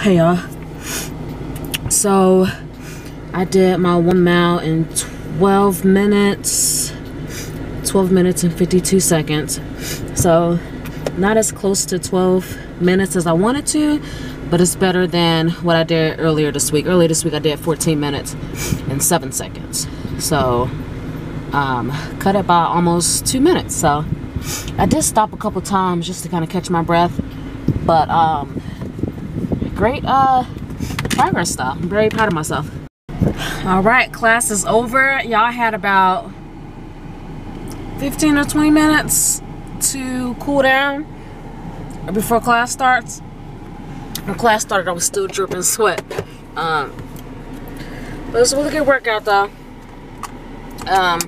Hey y'all. So I did my one mile in 12 minutes, 12 minutes and 52 seconds. So not as close to 12 minutes as I wanted to, but it's better than what I did earlier this week. Earlier this week I did 14 minutes and seven seconds. So um, cut it by almost two minutes. So I did stop a couple times just to kind of catch my breath, but um, great uh, progress though. I'm very proud of myself. All right, class is over. Y'all had about 15 or 20 minutes to cool down before class starts. When class started, I was still dripping sweat. Um, but it was a really good workout though. Um,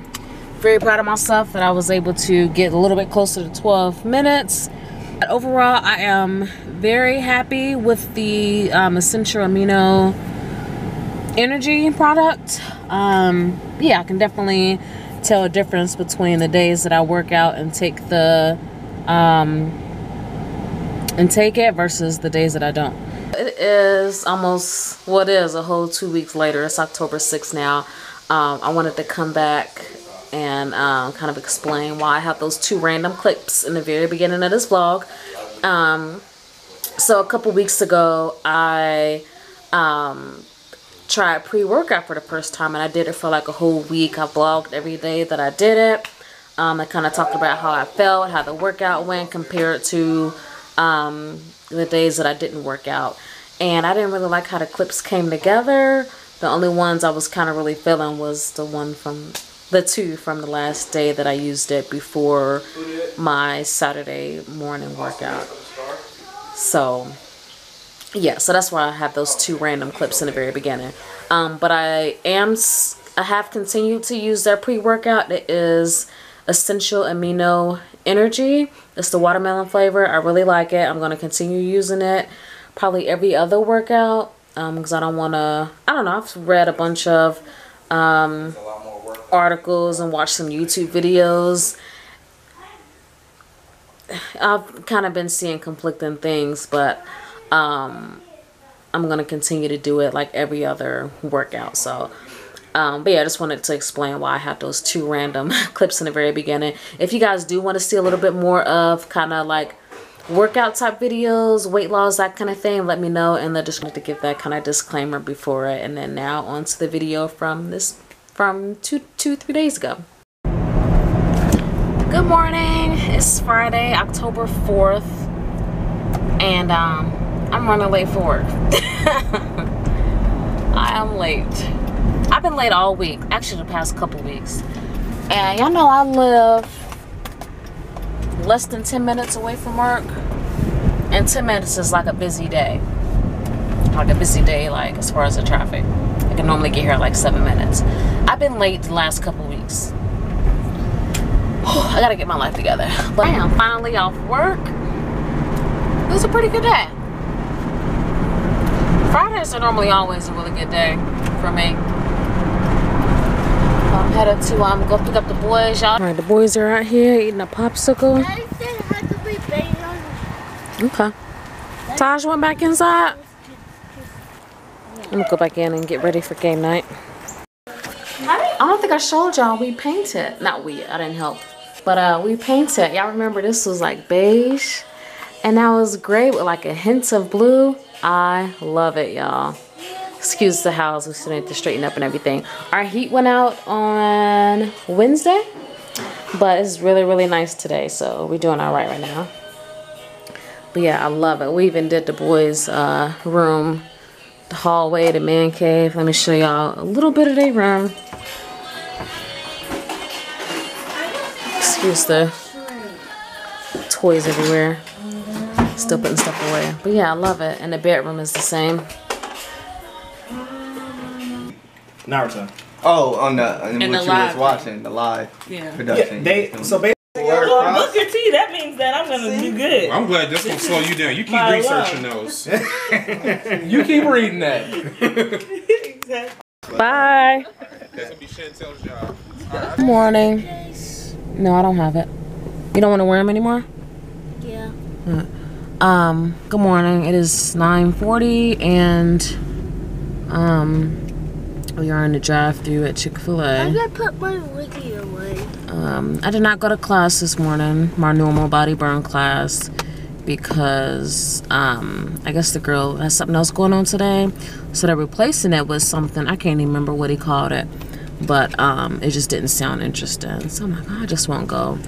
very proud of myself that I was able to get a little bit closer to 12 minutes. Overall, I am very happy with the um, Essential Amino Energy product. Um, yeah, I can definitely tell a difference between the days that I work out and take the um, and take it versus the days that I don't. It is almost what well, is a whole two weeks later. It's October 6th now. Um, I wanted to come back and um, kind of explain why I have those two random clips in the very beginning of this vlog. Um, so a couple weeks ago, I um, tried pre-workout for the first time and I did it for like a whole week. I vlogged every day that I did it. Um, I kind of talked about how I felt, how the workout went compared to um, the days that I didn't work out. And I didn't really like how the clips came together. The only ones I was kind of really feeling was the one from the two from the last day that I used it before my Saturday morning workout. So yeah, so that's why I have those two random clips in the very beginning. Um, but I am, I have continued to use their pre-workout. It is Essential Amino Energy. It's the watermelon flavor. I really like it. I'm going to continue using it probably every other workout because um, I don't want to, I don't know, I've read a bunch of um, articles and watched some YouTube videos. I've kind of been seeing conflicting things, but um, I'm going to continue to do it like every other workout. So, um, but yeah, I just wanted to explain why I have those two random clips in the very beginning. If you guys do want to see a little bit more of kind of like workout type videos, weight loss, that kind of thing, let me know. And I just wanted to give that kind of disclaimer before it. And then now onto the video from this, from two, two, three days ago. Good morning. It's Friday, October 4th. And um, I'm running late for work. I am late. I've been late all week. Actually, the past couple weeks. And y'all know I live less than 10 minutes away from work. And 10 minutes is like a busy day. Like a busy day, like as far as the traffic. I can normally get here in like seven minutes. I've been late the last couple weeks. I gotta get my life together. But I am finally off work. It was a pretty good day. Fridays are normally always a really good day for me. I'm headed to um go pick up the boys, y'all. Alright, the boys are out here eating a popsicle. Okay. Taj went back inside. I'm gonna go back in and get ready for game night. I don't think I showed y'all we painted. Not we, I didn't help. But uh we painted. Y'all remember this was like beige? And that was gray with like a hint of blue. I love it, y'all. Excuse the house, we still need to straighten up and everything. Our heat went out on Wednesday, but it's really, really nice today, so we're doing all right right now. But yeah, I love it. We even did the boys' uh, room, the hallway, the man cave. Let me show y'all a little bit of their room. Excuse the toys everywhere. Still putting stuff away. But yeah, I love it. And the bedroom is the same. Naruto. Oh, on the on the what the you live. was watching, the live yeah. production. Yeah, they, so basically, well, look at T. That means that I'm gonna See? do good. Well, I'm glad this will slow you down. You keep My researching love. those. you keep reading that. exactly. Bye. That's gonna be Chantel's job. Right. Morning. No, I don't have it. You don't want to wear them anymore? Yeah. Um, good morning. It is 9:40 and um we are in the drive-through at Chick-fil-A. I'm gonna put my wiggy away. Um, I did not go to class this morning, my normal body burn class, because um, I guess the girl has something else going on today. So they're replacing it with something, I can't even remember what he called it, but um, it just didn't sound interesting. So I'm like, oh, I just won't go.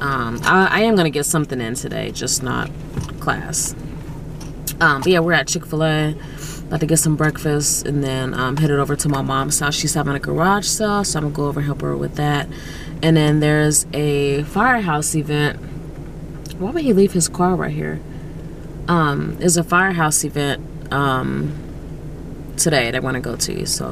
Um, I, I am going to get something in today, just not class. Um, but yeah, we're at Chick-fil-A about to get some breakfast and then um, headed over to my mom's house. She's having a garage sale, so I'm gonna go over and help her with that. And then there's a firehouse event. Why would he leave his car right here? Um, there's a firehouse event um, today that I want to go to. So.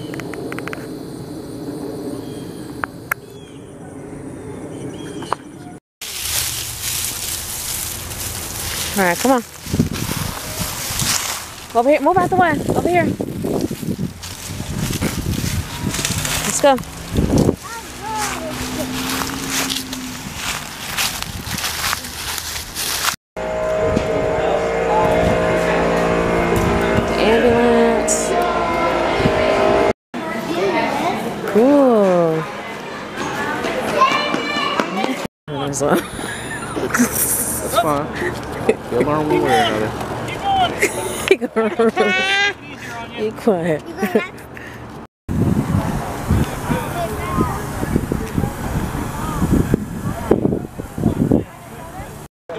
All right, come on. Over here, move out the way. Over here. Let's go. Ambulance. Cool. That's fine. You'll learn one way or another. Be quiet.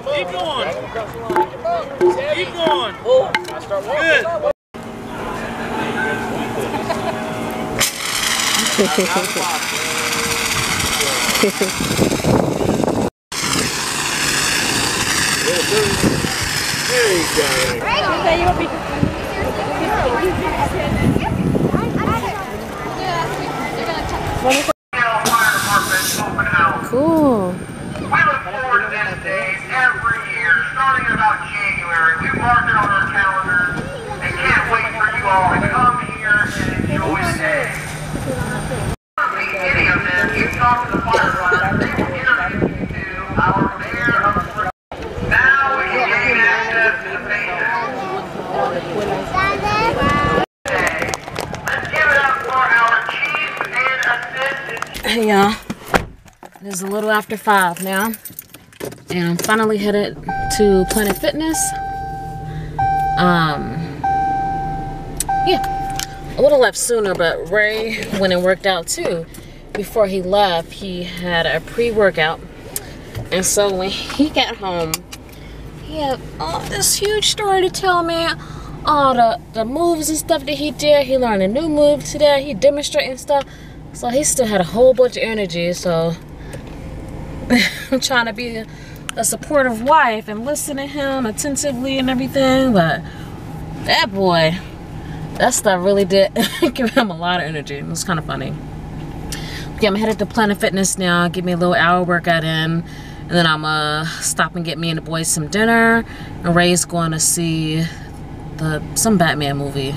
Keep going. Keep going. Good. Cool. We look forward to this day every year, starting about January. We mark it on our calendars and can't wait for you all to come here and enjoy the day. Meet any of them, you talk to the firefighters, they will introduce you to our mayor of Spring. Now we can gain access to the faces. Today. Let's give it up for our chief and y'all. It is a little after five now. And I'm finally headed to Planet Fitness. Um yeah. I would have left sooner, but Ray went and worked out too. Before he left, he had a pre-workout. And so when he got home, he had all this huge story to tell me. All the, the moves and stuff that he did. He learned a new move today. He demonstrating stuff. So he still had a whole bunch of energy. So I'm trying to be a, supportive wife and listen to him attentively and everything. But that boy, that stuff really did give him a lot of energy. It was kind of funny. Okay, I'm headed to Planet Fitness now. Give me a little hour workout in. And then I'm gonna stop and get me and the boys some dinner. And Ray's going to see the some Batman movie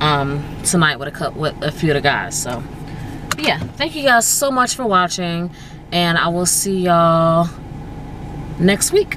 um, tonight with a with a few of the guys. So but yeah, thank you guys so much for watching, and I will see y'all next week.